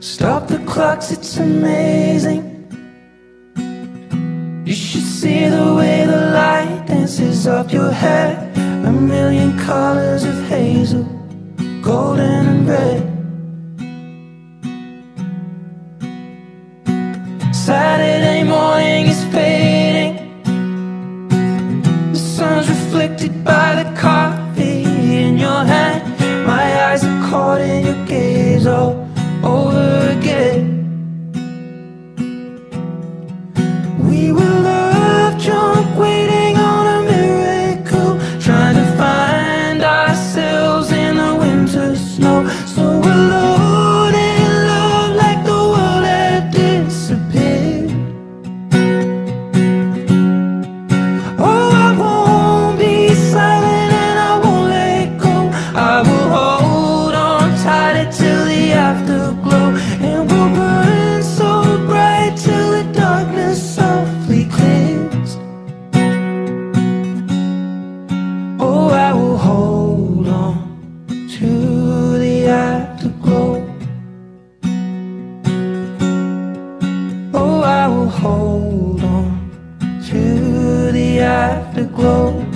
Stop the clocks, it's amazing. You should see the way the light dances up your hair. A million colors of hazel, golden and red. hold on to the afterglow.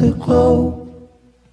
afterglow.